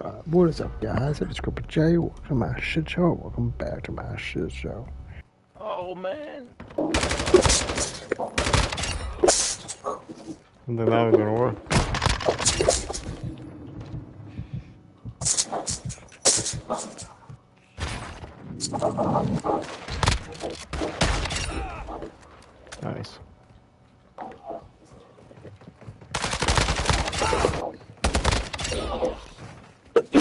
Uh, what is up, guys? It's Cripple J. Welcome to my shit show. Welcome back to my shit show. Oh man. And then that was gonna work. Nice.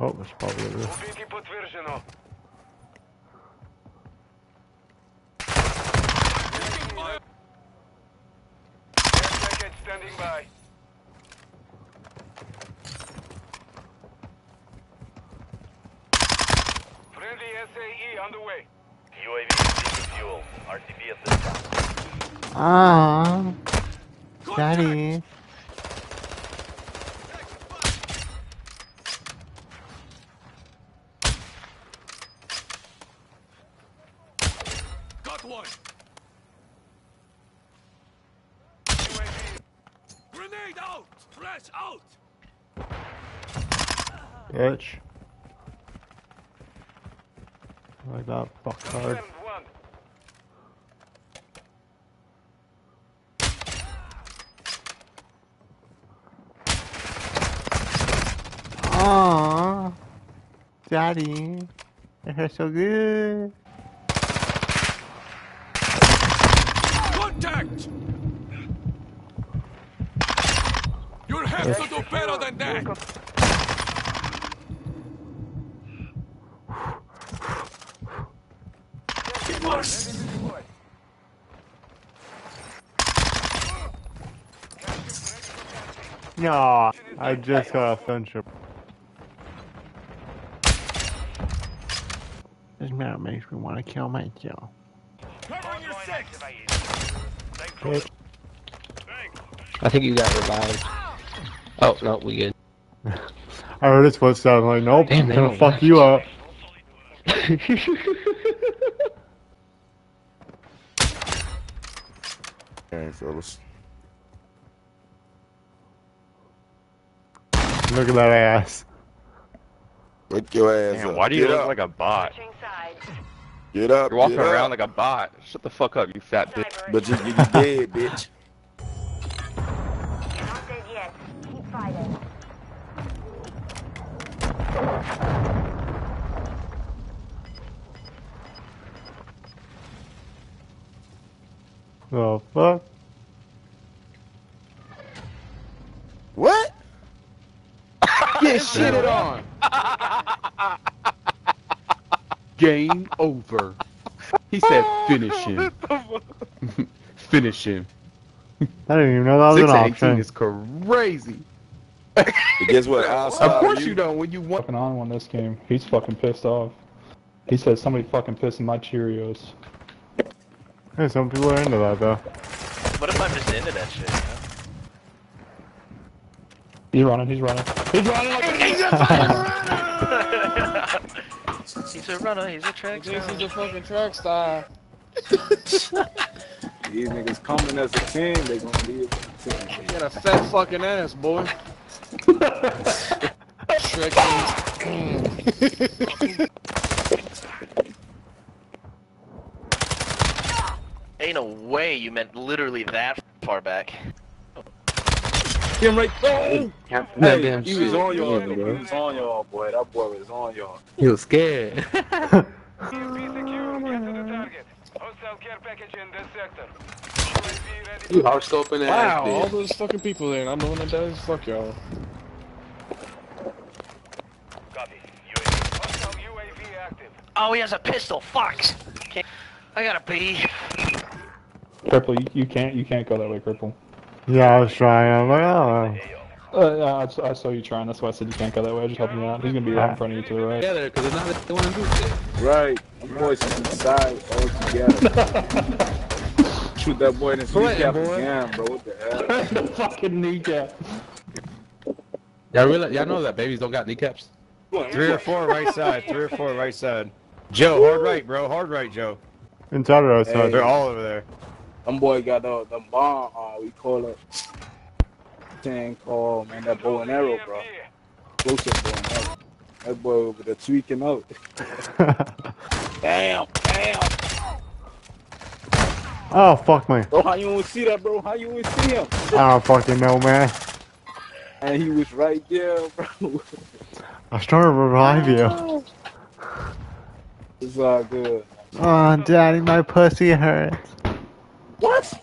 Oh, it's probably this. Убитый подтверждено. Air standing by. SAE on the way. UAV receiving fuel. RCB assistance. Ah, Daddy. Got one. Grenade out. Flash out. Bitch. Like that fuck hard. Send one. Aww, Daddy, it hurts so good. Contact. You'll have to do better than that. No, I just got a friendship. This man makes me want to kill myself. Covering your six. Bitch. I think you got revived. Oh, no, we good. I heard his footsteps. I'm like, nope, Damn, I'm gonna fuck you up. Alright, fellas. Look at that ass. Wake your ass Damn, up. why do you Get look up. like a bot? Get up. You're walking get around up. like a bot. Shut the fuck up, you fat bitch. But you, you dead, bitch. Not dead yet. Keep fighting. The fuck? What? Get shitted on. Game over. He said finish him. finish him. I didn't even know that was an to 18 option. is crazy. But guess what? Of course you. you don't when you want. fucking on one this game. He's fucking pissed off. He said somebody fucking pissed pissing my Cheerios. Hey, some people are into that though. What if I'm just into that shit? He's running, he's running. He's running like he's a runner. He's a track star. a fucking track star. These niggas coming as a team, they gonna be a team. You got a fat fucking ass, boy. Shrek. Ain't no way you meant literally that far back. Get him right. Oh! That Hey, damn he was on y'all. Yeah, He bro. was on y'all, boy. That boy was on y'all. He was scared. Be secure. Get to target. Hostile care package in this sector. You hard scoping that Wow, ass, all those fucking people there, and I'm the one that does. Fuck y'all. Copy. Hostile UAV active. Oh, he has a pistol. Fuck. Okay. I gotta pee. Cripple, you, you can't you can't go that way, Cripple. Yeah, I was trying. I'm like, oh. Uh, yeah, I, s- I saw you trying. That's why I said you can't go that way. I just helping you out. He's gonna be right in front of you to the right. Together, because they're not they want to do shit. Right. Them boys is inside all together. Shoot that boy in his Sweating, kneecap boy. again, bro. What the hell? fucking kneecap. Y'all realize, y'all know that babies don't got kneecaps? Three or four right side. Three or four right side. Joe, hard right, bro. Hard right, Joe. Inside or outside? Hey. They're all over there. Them boy got the the bomb, uh, we call it thing called, man, that bow and arrow, bro. Explosive bow and arrow. That boy over there tweaking out. Damn, damn. oh, fuck me. Bro, how you don't see that, bro? How you don't see him? I don't fucking know, man. And he was right there, bro. I was trying to revive you. It's all good. Oh, daddy, my pussy hurts. What?